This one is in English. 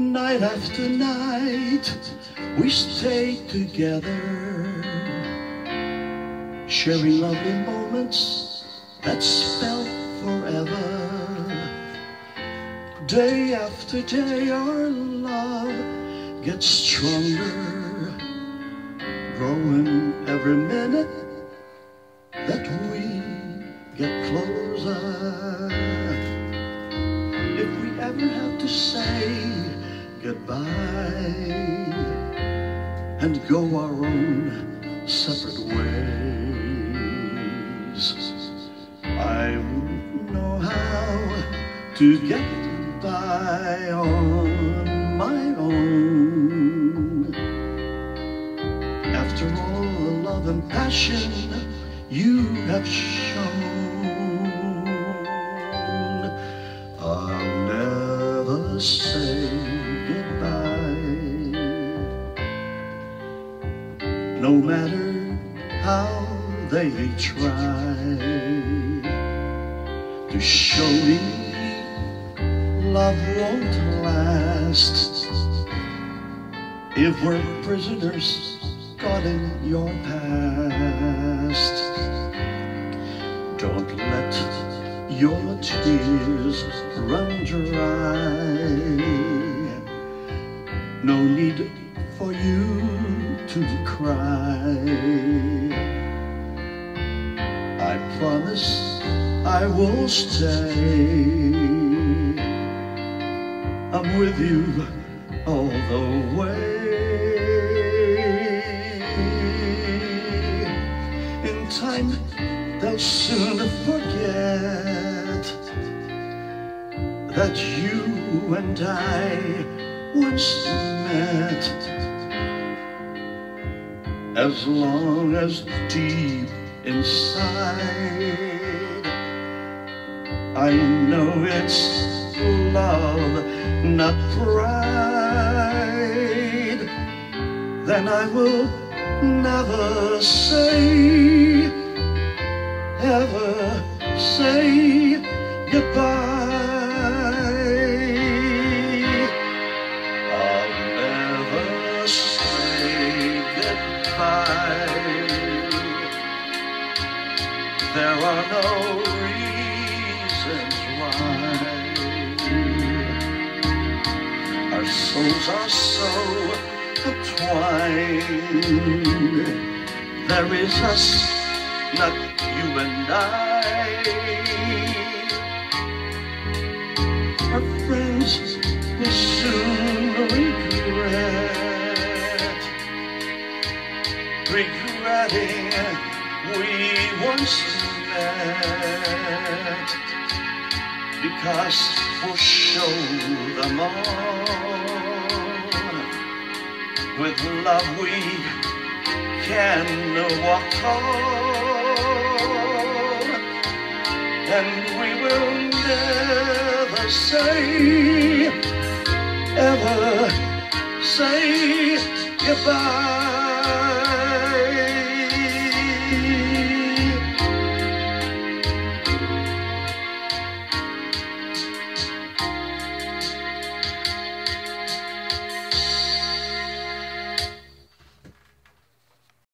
Night after night, we stayed together, sharing lovely moments that spell forever. Day after day, our love gets stronger, growing every minute that we get closer. Goodbye and go our own separate ways, I wouldn't know how to get by on my own. After all the love and passion you have shown, I'll never say No matter how they try to show me love won't last if we're prisoners caught in your past. Don't let your tears run dry. No need for you to cry. I promise I will stay. I'm with you all the way. In time, they'll soon forget that you and I once met. As long as deep inside, I know it's love, not pride, then I will never say, ever say goodbye. There are no reasons why. Our souls are so entwined. There is us, not you and I. regretting we once met because we'll show them all. With love we can walk on, and we will never say, ever say goodbye.